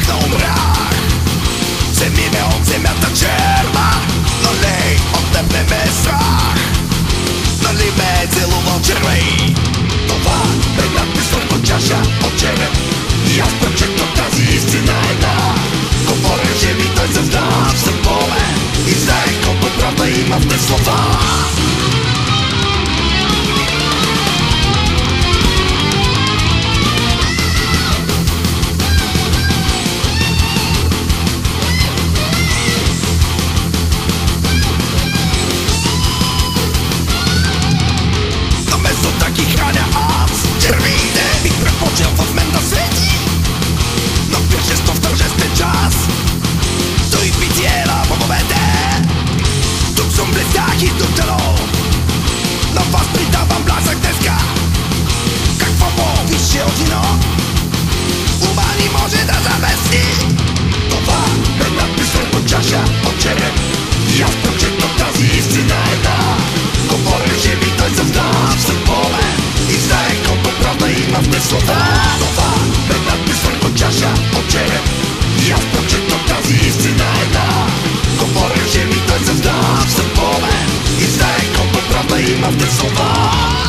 навсегда умрях Се мине от земята черна Нали от тебе ме страх? Нали ме е целувал червей? Това е надпис по чаша от череп И аз прочетох тази истина една. Говореше ми той създава в съдбове И знае колко правда има в те слова. loved it so much